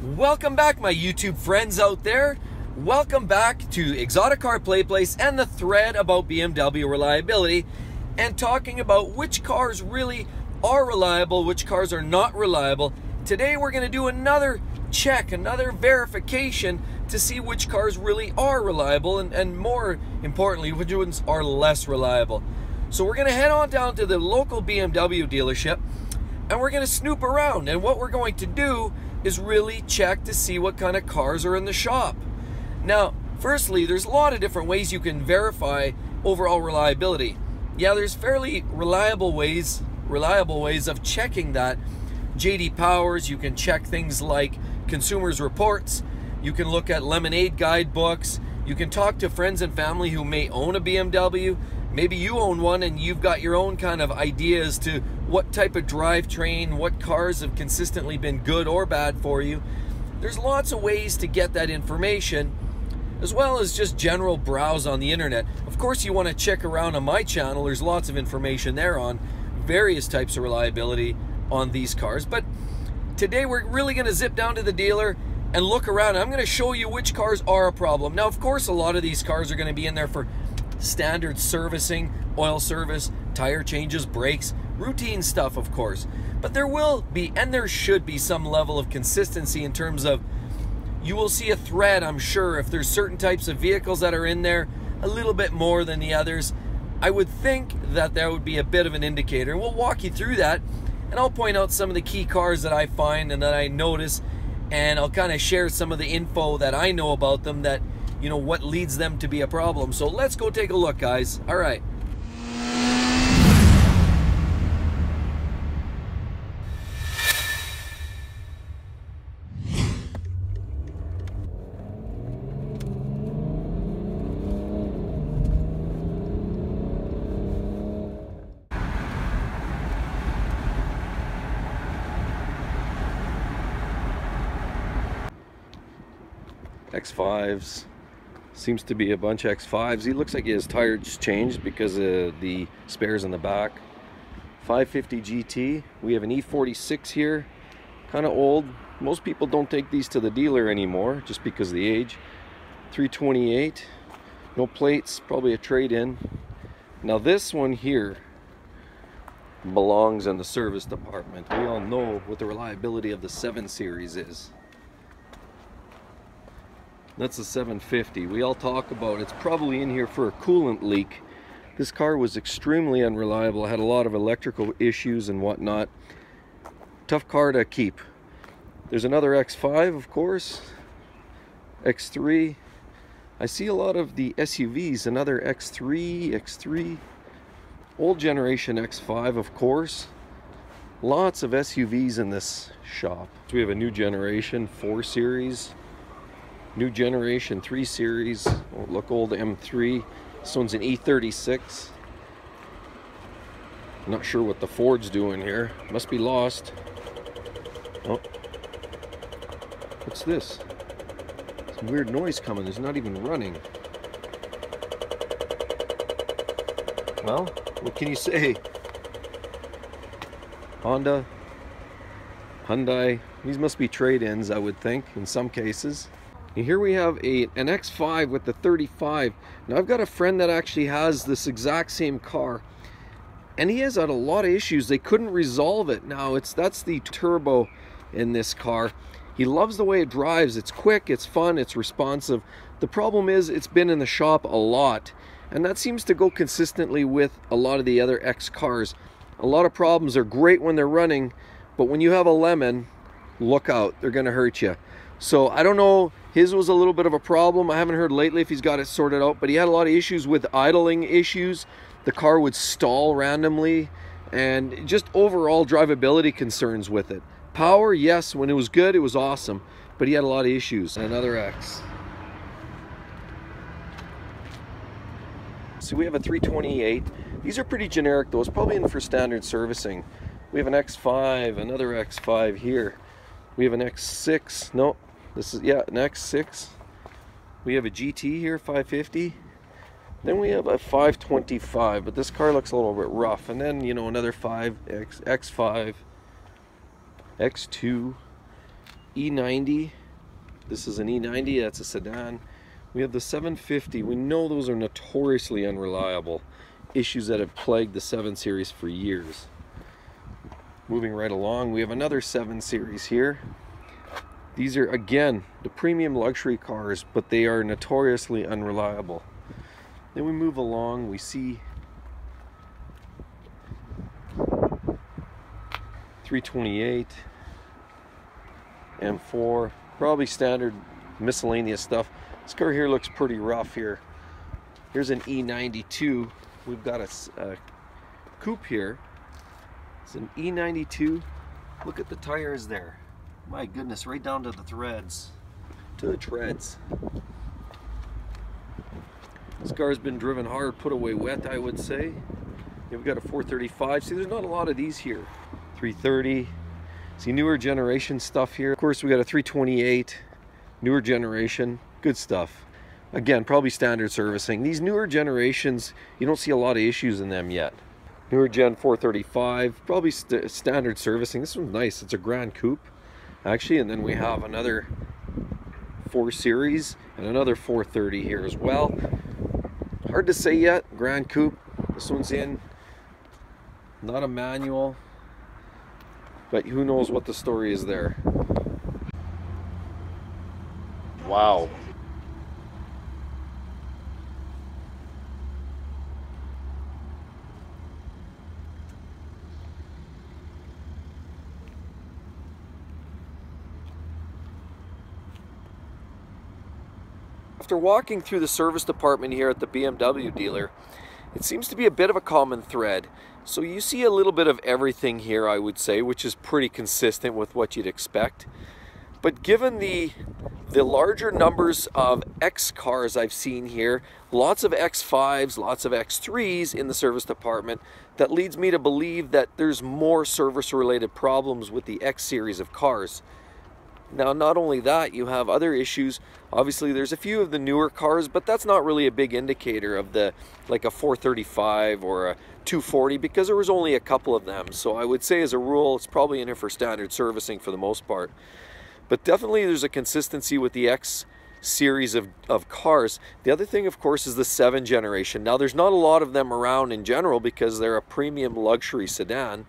Welcome back, my YouTube friends out there. Welcome back to Exotic Car Play Place and the thread about BMW reliability and talking about which cars really are reliable, which cars are not reliable. Today we're going to do another check, another verification to see which cars really are reliable and, and more importantly, which ones are less reliable. So we're going to head on down to the local BMW dealership and we're going to snoop around. And what we're going to do is really check to see what kind of cars are in the shop. Now, firstly, there's a lot of different ways you can verify overall reliability. Yeah, there's fairly reliable ways, reliable ways of checking that. JD Powers, you can check things like consumers reports, you can look at Lemon-Aid guidebooks, you can talk to friends and family who may own a BMW. Maybe you own one and you've got your own kind of ideas to what type of drivetrain, what cars have consistently been good or bad for you. There's lots of ways to get that information as well as just general browse on the internet. Of course, you want to check around on my channel. There's lots of information there on various types of reliability on these cars. But today we're really going to zip down to the dealer and look around. I'm going to show you which cars are a problem. Now, of course, a lot of these cars are going to be in there for standard servicing, oil service, tire changes, brakes, routine stuff, of course. But there will be, and there should be, some level of consistency in terms of you will see a thread, I'm sure, if there's certain types of vehicles that are in there a little bit more than the others. I would think that that would be a bit of an indicator. And We'll walk you through that, and I'll point out some of the key cars that I find and that I notice, and I'll kind of share some of the info that I know about them that, you know, what leads them to be a problem. So let's go take a look, guys. All right. X5s. Seems to be a bunch of X5s. He looks like his tires changed because of the spares in the back. 550 GT. We have an E46 here. Kind of old. Most people don't take these to the dealer anymore just because of the age. 328. No plates. Probably a trade-in. Now this one here belongs in the service department. We all know what the reliability of the 7 Series is. That's a 750. We all talk about it's probably in here for a coolant leak. This car was extremely unreliable. Had a lot of electrical issues and whatnot. Tough car to keep. There's another X5, of course. X3. I see a lot of the SUVs. Another X3, X3. Old generation X5, of course. Lots of SUVs in this shop. We have a new generation 4 Series new generation 3 series. Oh, look old M3 this one's an E36 not sure what the Ford's doing here. Must be lost. Oh. What's this? Some weird noise coming. There's not even running. Well what can you say? Honda Hyundai. These must be trade-ins I would think in some cases and here we have a an X5 with the 35. Now I've got a friend that actually has this exact same car and he has had a lot of issues. They couldn't resolve it. Now it's that's the turbo in this car. He loves the way it drives. It's quick, it's fun, it's responsive. The problem is it's been in the shop a lot and that seems to go consistently with a lot of the other X cars. A lot of problems are great when they're running, but when you have a lemon, look out, they're gonna hurt you. So I don't know, his was a little bit of a problem. I haven't heard lately if he's got it sorted out, but he had a lot of issues with idling issues. The car would stall randomly and just overall drivability concerns with it. Power, yes, when it was good, it was awesome, but he had a lot of issues. Another X. So we have a 328. These are pretty generic though. It's probably in for standard servicing. We have an X5, another X5 here. We have an X6. No, this is, yeah, an X6. We have a GT here, 550. Then we have a 525, but this car looks a little bit rough. And then, you know, another 5, X, X5, X2. E90. This is an E90, that's a sedan. We have the 750. We know those are notoriously unreliable. Issues that have plagued the 7 Series for years. Moving right along, we have another 7 Series here. These are, again, the premium luxury cars, but they are notoriously unreliable. Then we move along, we see 328, M4, probably standard miscellaneous stuff. This car here looks pretty rough here. Here's an E92. We've got a, a coupe here. It's an E92. Look at the tires there. My goodness, right down to the threads, to the treads. This car's been driven hard, put away wet, I would say. We've got a 435. See, there's not a lot of these here. 330. See, newer generation stuff here. Of course, we got a 328, newer generation, good stuff. Again, probably standard servicing. These newer generations, you don't see a lot of issues in them yet. Newer Gen 435, probably st standard servicing. This one's nice. It's a Gran Coupe, actually. And then we have another 4 Series and another 430 here as well. Hard to say yet. Gran Coupe. This one's in. Not a manual. But who knows what the story is there. Wow. After walking through the service department here at the BMW dealer, it seems to be a bit of a common thread. So you see a little bit of everything here, I would say, which is pretty consistent with what you'd expect. But given the the larger numbers of X cars I've seen here, lots of X5s, lots of X3s in the service department, that leads me to believe that there's more service related problems with the X series of cars. Now, not only that, you have other issues. Obviously, there's a few of the newer cars, but that's not really a big indicator of the, like a 435 or a 240, because there was only a couple of them. So I would say as a rule, it's probably in there for standard servicing for the most part. But definitely there's a consistency with the X series of, of cars. The other thing, of course, is the 7 generation. Now, there's not a lot of them around in general because they're a premium luxury sedan.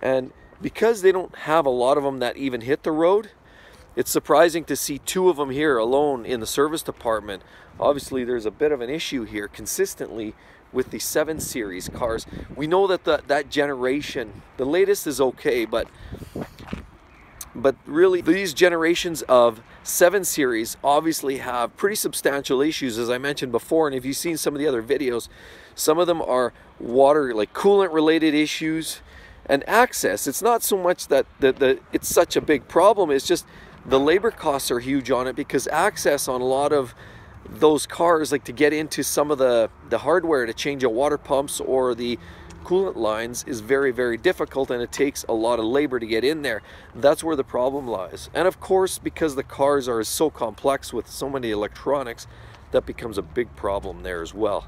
And because they don't have a lot of them that even hit the road, it's surprising to see two of them here alone in the service department. Obviously, there's a bit of an issue here consistently with the 7 Series cars. We know that the, that generation, the latest is okay, but but really these generations of 7 Series obviously have pretty substantial issues, as I mentioned before. And if you've seen some of the other videos, some of them are water, like coolant related issues and access. It's not so much that the, the, it's such a big problem, it's just the labor costs are huge on it because access on a lot of those cars like to get into some of the the hardware to change out water pumps or the coolant lines is very very difficult and it takes a lot of labor to get in there. That's where the problem lies. And of course because the cars are so complex with so many electronics that becomes a big problem there as well.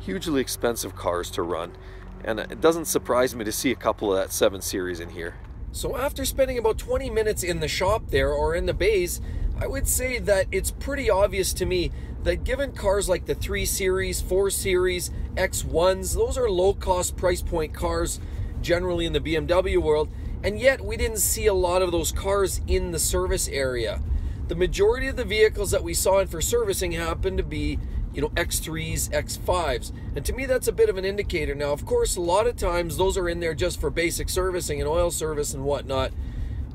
Hugely expensive cars to run. And it doesn't surprise me to see a couple of that 7 series in here so after spending about 20 minutes in the shop there or in the bays, I would say that it's pretty obvious to me that given cars like the 3 Series, 4 Series, X1s, those are low cost price point cars generally in the BMW world, and yet we didn't see a lot of those cars in the service area. The majority of the vehicles that we saw in for servicing happened to be you know, X3s, X5s. And to me, that's a bit of an indicator. Now, of course, a lot of times those are in there just for basic servicing and oil service and whatnot.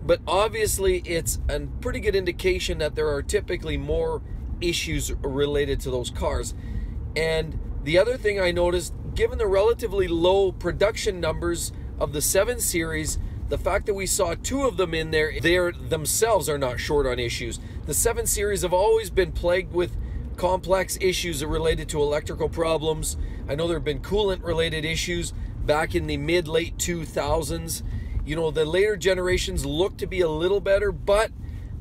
But obviously, it's a pretty good indication that there are typically more issues related to those cars. And the other thing I noticed, given the relatively low production numbers of the 7 Series, the fact that we saw two of them in there, they themselves are not short on issues. The 7 Series have always been plagued with complex issues related to electrical problems. I know there have been coolant related issues back in the mid late 2000s. You know, the later generations look to be a little better, but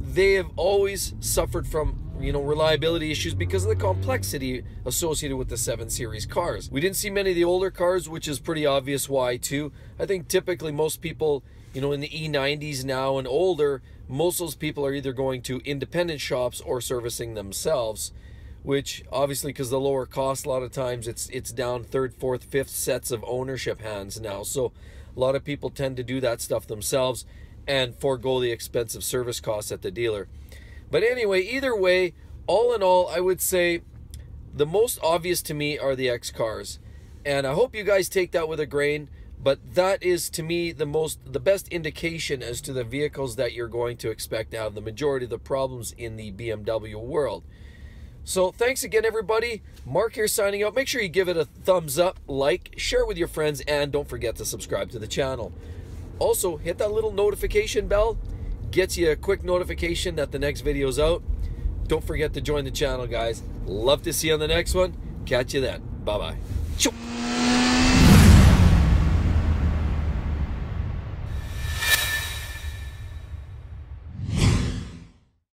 they have always suffered from you know reliability issues because of the complexity associated with the 7 series cars. We didn't see many of the older cars, which is pretty obvious why too. I think typically most people, you know, in the E90s now and older most of those people are either going to independent shops or servicing themselves which obviously because the lower cost a lot of times it's it's down third fourth fifth sets of ownership hands now. So a lot of people tend to do that stuff themselves and forego the expensive service costs at the dealer. But anyway either way all in all i would say the most obvious to me are the x cars. And i hope you guys take that with a grain but that is to me the most the best indication as to the vehicles that you're going to expect to have the majority of the problems in the bmw world so thanks again, everybody. Mark here signing out. Make sure you give it a thumbs up, like, share it with your friends, and don't forget to subscribe to the channel. Also, hit that little notification bell. Gets you a quick notification that the next video's out. Don't forget to join the channel, guys. Love to see you on the next one. Catch you then. Bye-bye.